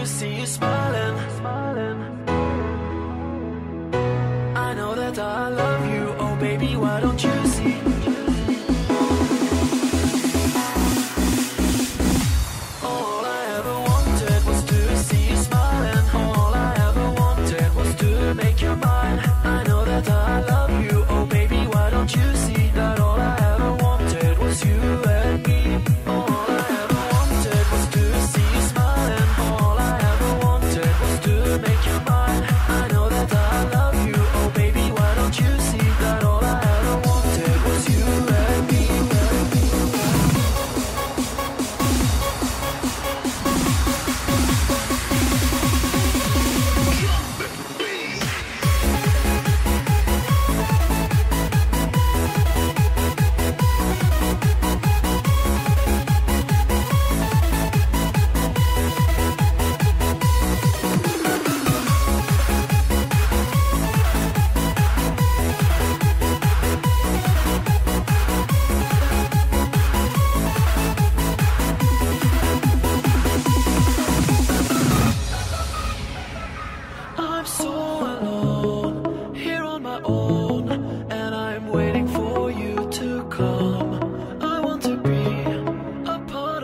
to see you smiling. I know that I love you. Oh, baby, why don't you see?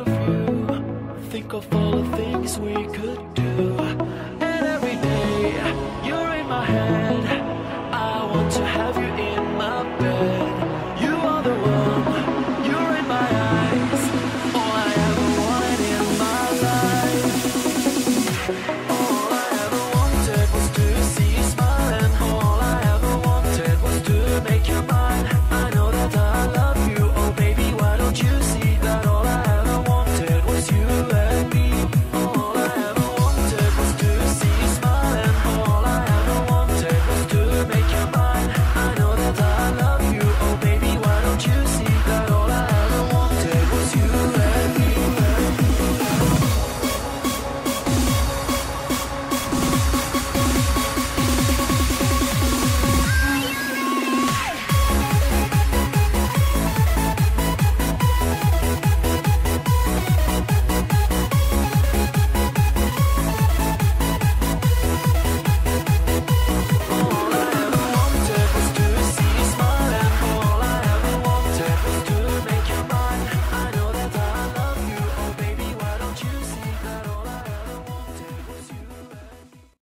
of you. Think of all the things we could do.